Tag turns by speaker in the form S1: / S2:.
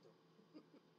S1: muerto.